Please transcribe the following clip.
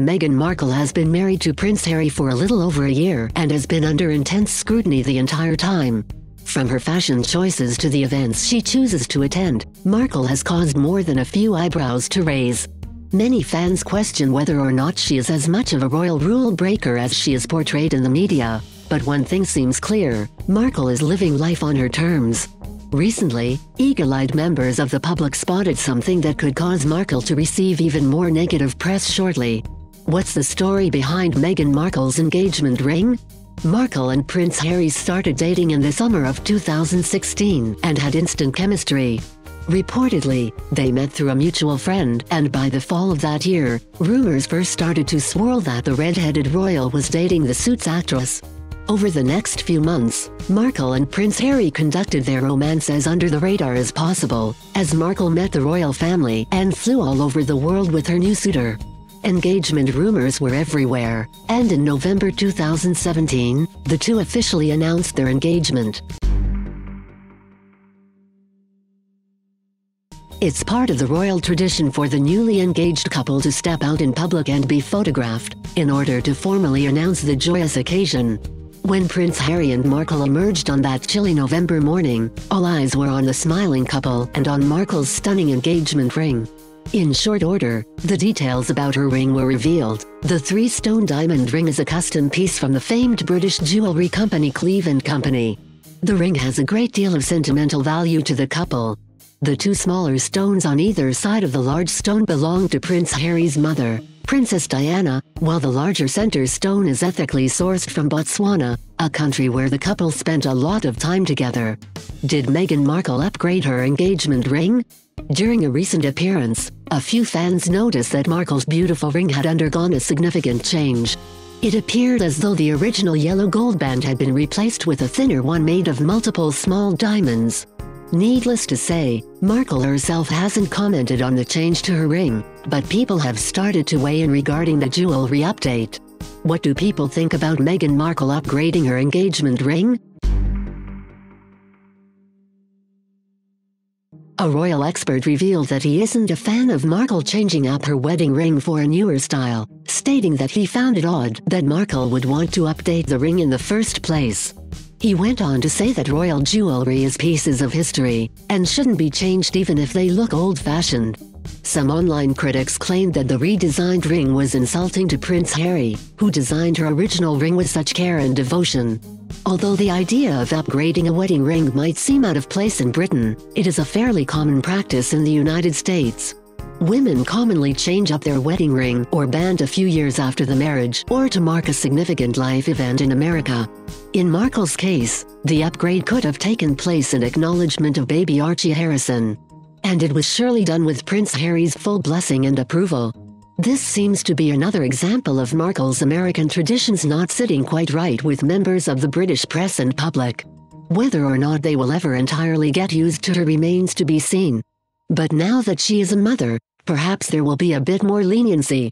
Meghan Markle has been married to Prince Harry for a little over a year and has been under intense scrutiny the entire time. From her fashion choices to the events she chooses to attend, Markle has caused more than a few eyebrows to raise. Many fans question whether or not she is as much of a royal rule breaker as she is portrayed in the media. But one thing seems clear, Markle is living life on her terms. Recently, eagle-eyed members of the public spotted something that could cause Markle to receive even more negative press shortly. What's the story behind Meghan Markle's engagement ring? Markle and Prince Harry started dating in the summer of 2016 and had instant chemistry. Reportedly, they met through a mutual friend, and by the fall of that year, rumors first started to swirl that the red-headed royal was dating the Suits actress. Over the next few months, Markle and Prince Harry conducted their romance as under the radar as possible, as Markle met the royal family and flew all over the world with her new suitor. Engagement rumors were everywhere, and in November 2017, the two officially announced their engagement. It's part of the royal tradition for the newly engaged couple to step out in public and be photographed, in order to formally announce the joyous occasion. When Prince Harry and Markle emerged on that chilly November morning, all eyes were on the smiling couple and on Markle's stunning engagement ring. In short order, the details about her ring were revealed. The three-stone diamond ring is a custom piece from the famed British jewelry company Cleave & Company. The ring has a great deal of sentimental value to the couple, the two smaller stones on either side of the large stone belong to Prince Harry's mother, Princess Diana, while the larger center stone is ethically sourced from Botswana, a country where the couple spent a lot of time together. Did Meghan Markle upgrade her engagement ring? During a recent appearance, a few fans noticed that Markle's beautiful ring had undergone a significant change. It appeared as though the original yellow gold band had been replaced with a thinner one made of multiple small diamonds. Needless to say, Markle herself hasn't commented on the change to her ring, but people have started to weigh in regarding the jewelry update. What do people think about Meghan Markle upgrading her engagement ring? A royal expert revealed that he isn't a fan of Markle changing up her wedding ring for a newer style, stating that he found it odd that Markle would want to update the ring in the first place. He went on to say that royal jewelry is pieces of history, and shouldn't be changed even if they look old-fashioned. Some online critics claimed that the redesigned ring was insulting to Prince Harry, who designed her original ring with such care and devotion. Although the idea of upgrading a wedding ring might seem out of place in Britain, it is a fairly common practice in the United States. Women commonly change up their wedding ring or band a few years after the marriage or to mark a significant life event in America. In Markle's case, the upgrade could have taken place in acknowledgement of baby Archie Harrison. And it was surely done with Prince Harry's full blessing and approval. This seems to be another example of Markle's American traditions not sitting quite right with members of the British press and public. Whether or not they will ever entirely get used to her remains to be seen. But now that she is a mother, perhaps there will be a bit more leniency.